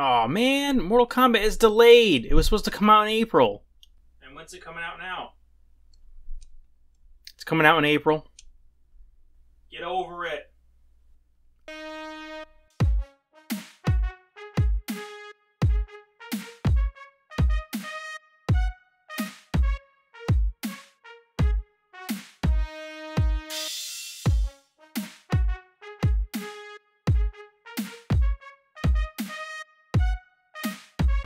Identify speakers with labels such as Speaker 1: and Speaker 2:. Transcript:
Speaker 1: Oh man, Mortal Kombat is delayed. It was supposed to come out in April. And when's it coming out now? It's coming out in April. Get over it.